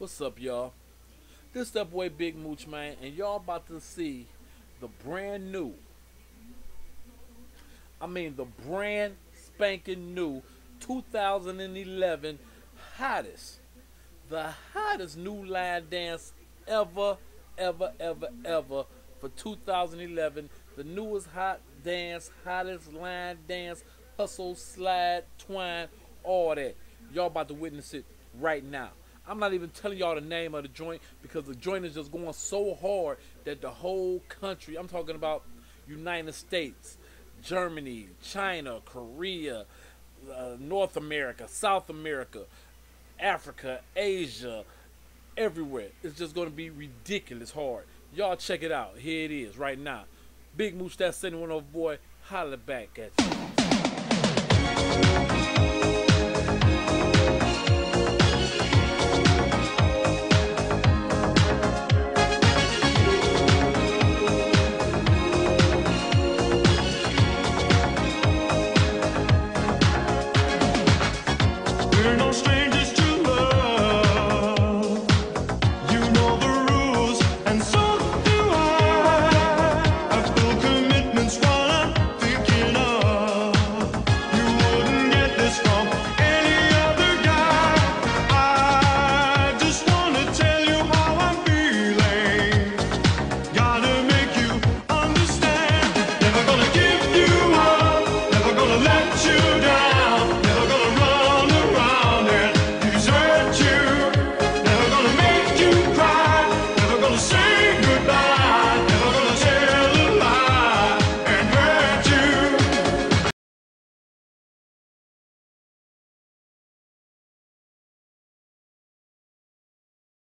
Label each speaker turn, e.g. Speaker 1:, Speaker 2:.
Speaker 1: What's up, y'all? This that boy Big Mucci, man, and y'all about to see the brand new. I mean, the brand spanking new 2011 hottest, the hottest new line dance ever, ever, ever, ever for 2011. The newest hot dance, hottest line dance, hustle, slide, twine, all that. Y'all about to witness it right now. I'm not even telling y'all the name of the joint because the joint is just going so hard that the whole country, I'm talking about United States, Germany, China, Korea, uh, North America, South America, Africa, Asia, everywhere. It's just going to be ridiculous hard. Y'all check it out. Here it is right now. Big Mucci, that 71 boy, holla back at you. No strength.